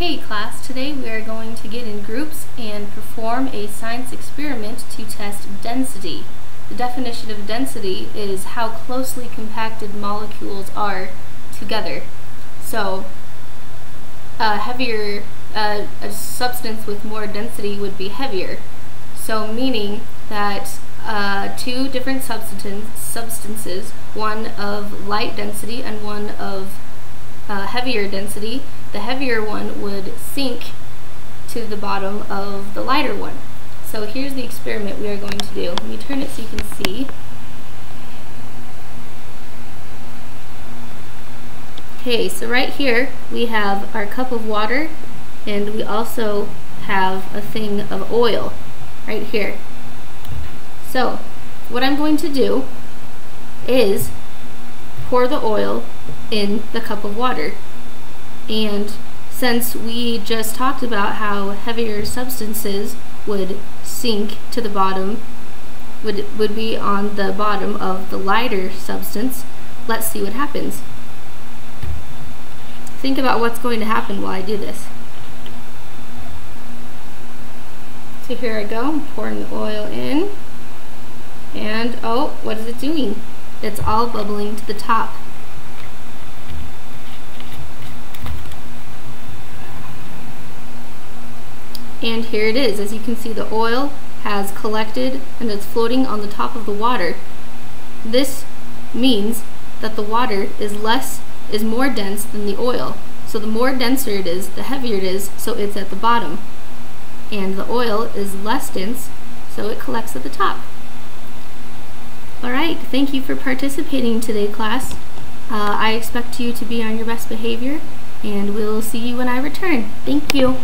Okay class, today we are going to get in groups and perform a science experiment to test density. The definition of density is how closely compacted molecules are together. So, a heavier, uh, a substance with more density would be heavier. So meaning that uh, two different substances, one of light density and one of uh, heavier density, the heavier one would sink to the bottom of the lighter one. So here's the experiment we are going to do. Let me turn it so you can see. Okay, so right here we have our cup of water and we also have a thing of oil right here. So what I'm going to do is pour the oil in the cup of water. And since we just talked about how heavier substances would sink to the bottom, would, would be on the bottom of the lighter substance, let's see what happens. Think about what's going to happen while I do this. So here I go, I'm pouring the oil in. And, oh, what is it doing? It's all bubbling to the top. And here it is. As you can see, the oil has collected and it's floating on the top of the water. This means that the water is less, is more dense than the oil. So the more denser it is, the heavier it is, so it's at the bottom. And the oil is less dense, so it collects at the top. Alright, thank you for participating today, class. Uh, I expect you to be on your best behavior, and we'll see you when I return. Thank you.